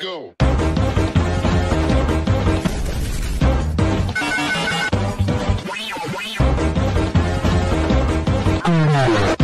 go. go.